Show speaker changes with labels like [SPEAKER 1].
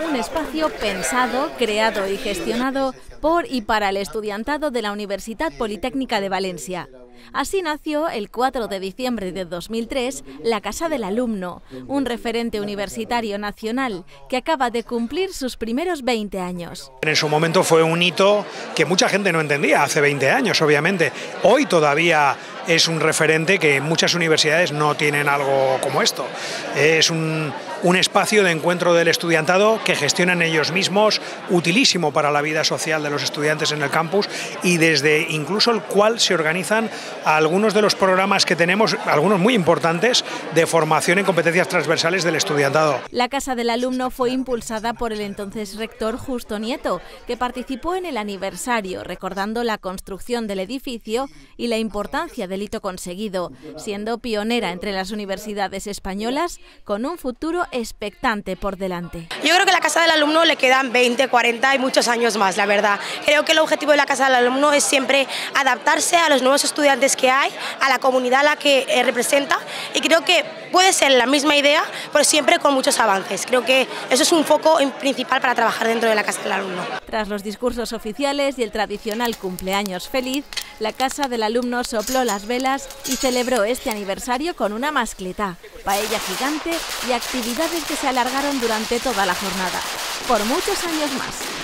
[SPEAKER 1] un espacio pensado, creado y gestionado por y para el estudiantado de la Universidad Politécnica de Valencia. Así nació el 4 de diciembre de 2003 la Casa del Alumno, un referente universitario nacional que acaba de cumplir sus primeros 20 años.
[SPEAKER 2] En su momento fue un hito que mucha gente no entendía, hace 20 años obviamente. Hoy todavía es un referente que muchas universidades no tienen algo como esto. Es un, un espacio de encuentro del estudiantado que gestionan ellos mismos, utilísimo para la vida social de los estudiantes en el campus y desde incluso el cual se organizan algunos de los programas que tenemos, algunos muy importantes, de formación en competencias transversales del estudiantado.
[SPEAKER 1] La Casa del Alumno fue impulsada por el entonces rector Justo Nieto, que participó en el aniversario, recordando la construcción del edificio y la importancia del hito conseguido, siendo pionera entre las universidades españolas con un futuro expectante por delante.
[SPEAKER 3] Yo creo que a la Casa del Alumno le quedan 20, 40 y muchos años más, la verdad. Creo que el objetivo de la Casa del Alumno es siempre adaptarse a los nuevos estudiantes que hay, a la comunidad a la que eh, representa y creo que puede ser la misma idea, pero siempre con muchos avances. Creo que eso es un foco principal para trabajar dentro de la Casa del Alumno.
[SPEAKER 1] Tras los discursos oficiales y el tradicional cumpleaños feliz, la Casa del Alumno sopló las velas y celebró este aniversario con una mascleta, paella gigante y actividades que se alargaron durante toda la jornada. Por muchos años más.